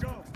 Go.